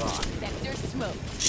rock. Sector smoked.